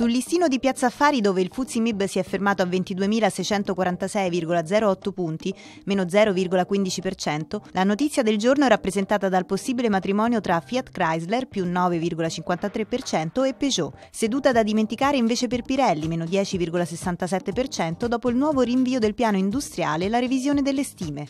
Sul listino di Piazza Affari, dove il Fuzzi Mib si è fermato a 22.646,08 punti, meno 0,15%, la notizia del giorno è rappresentata dal possibile matrimonio tra Fiat Chrysler, più 9,53%, e Peugeot, seduta da dimenticare invece per Pirelli, meno 10,67%, dopo il nuovo rinvio del piano industriale e la revisione delle stime.